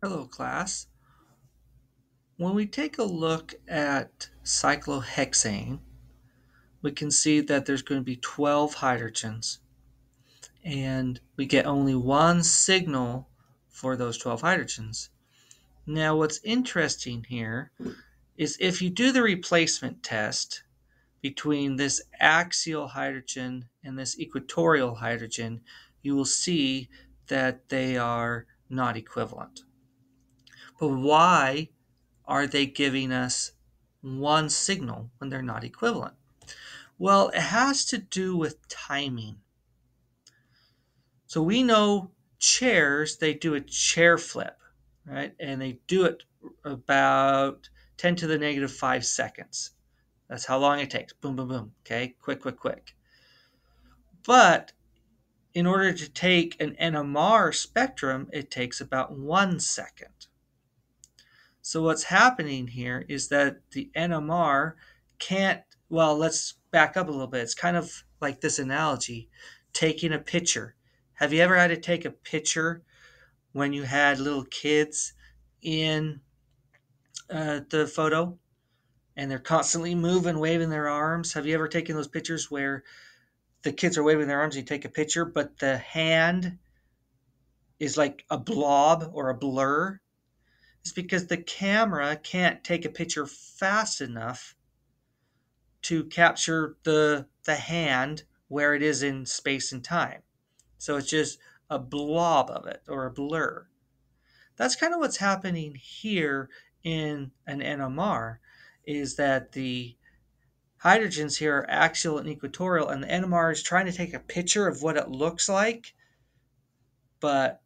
Hello, class. When we take a look at cyclohexane, we can see that there's going to be 12 hydrogens, and we get only one signal for those 12 hydrogens. Now, what's interesting here is if you do the replacement test between this axial hydrogen and this equatorial hydrogen, you will see that they are not equivalent. But why are they giving us one signal when they're not equivalent? Well, it has to do with timing. So we know chairs, they do a chair flip, right? And they do it about 10 to the negative 5 seconds. That's how long it takes. Boom, boom, boom. Okay, quick, quick, quick. But in order to take an NMR spectrum, it takes about one second. So what's happening here is that the NMR can't, well, let's back up a little bit. It's kind of like this analogy taking a picture. Have you ever had to take a picture when you had little kids in uh, the photo and they're constantly moving, waving their arms? Have you ever taken those pictures where the kids are waving their arms you take a picture, but the hand is like a blob or a blur? Is because the camera can't take a picture fast enough to capture the the hand where it is in space and time. So it's just a blob of it or a blur. That's kind of what's happening here in an NMR is that the hydrogens here are axial and equatorial and the NMR is trying to take a picture of what it looks like but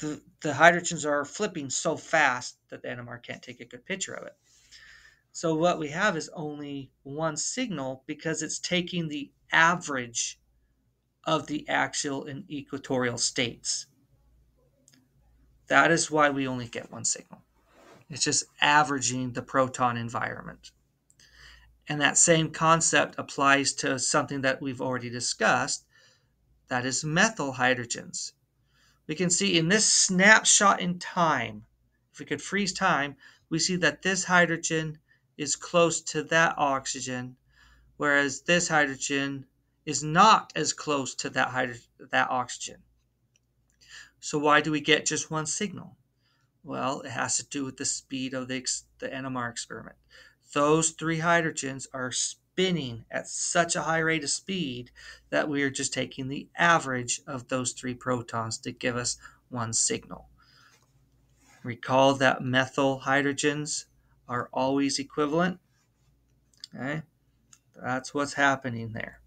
the, hydrogens are flipping so fast that the NMR can't take a good picture of it. So what we have is only one signal because it's taking the average of the axial and equatorial states. That is why we only get one signal. It's just averaging the proton environment. And that same concept applies to something that we've already discussed, that is methyl hydrogens we can see in this snapshot in time, if we could freeze time, we see that this hydrogen is close to that oxygen, whereas this hydrogen is not as close to that that oxygen. So why do we get just one signal? Well, it has to do with the speed of the, the NMR experiment. Those three hydrogens are spinning at such a high rate of speed that we are just taking the average of those three protons to give us one signal. Recall that methyl hydrogens are always equivalent. Okay, that's what's happening there.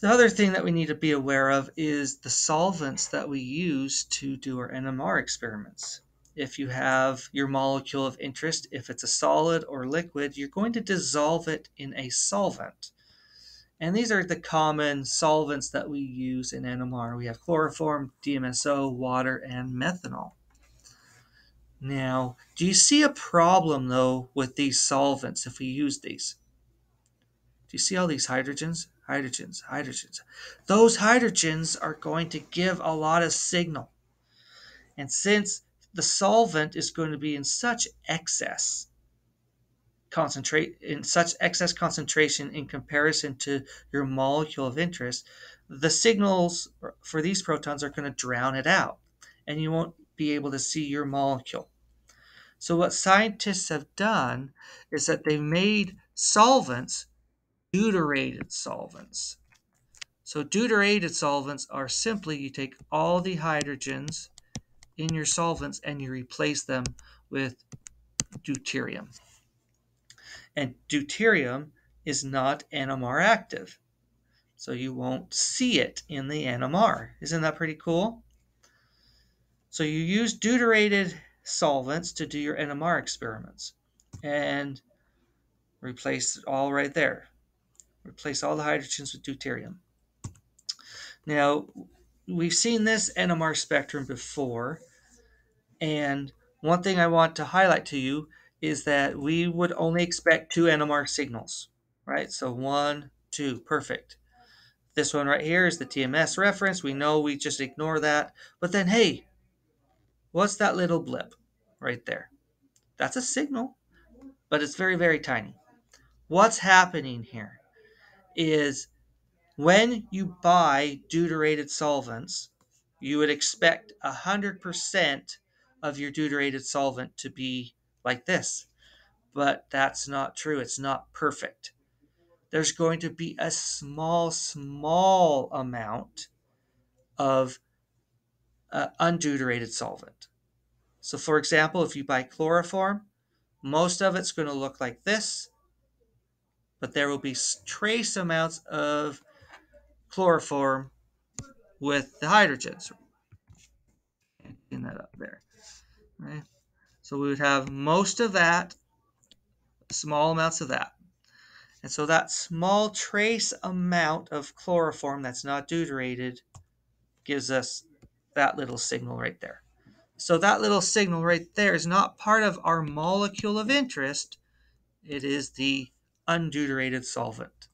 The other thing that we need to be aware of is the solvents that we use to do our NMR experiments if you have your molecule of interest, if it's a solid or liquid, you're going to dissolve it in a solvent. And these are the common solvents that we use in NMR. We have chloroform, DMSO, water, and methanol. Now, do you see a problem though with these solvents if we use these? Do you see all these hydrogens? Hydrogens, hydrogens. Those hydrogens are going to give a lot of signal. And since the solvent is going to be in such excess concentrate in such excess concentration in comparison to your molecule of interest, the signals for these protons are going to drown it out and you won't be able to see your molecule. So, what scientists have done is that they've made solvents deuterated solvents. So, deuterated solvents are simply you take all the hydrogens in your solvents and you replace them with deuterium. And deuterium is not NMR active. So you won't see it in the NMR. Isn't that pretty cool? So you use deuterated solvents to do your NMR experiments and replace it all right there. Replace all the hydrogens with deuterium. Now, we've seen this NMR spectrum before, and one thing I want to highlight to you is that we would only expect two NMR signals, right? So one, two, perfect. This one right here is the TMS reference. We know we just ignore that. But then, hey, What's that little blip right there? That's a signal, but it's very, very tiny. What's happening here is when you buy deuterated solvents, you would expect 100% of your deuterated solvent to be like this. But that's not true. It's not perfect. There's going to be a small, small amount of uh, solvent. So, for example, if you buy chloroform, most of it's going to look like this, but there will be trace amounts of chloroform with the hydrogens. Clean that up there. So we would have most of that, small amounts of that. And so that small trace amount of chloroform that's not deuterated gives us that little signal right there. So that little signal right there is not part of our molecule of interest. It is the undeuteriated solvent.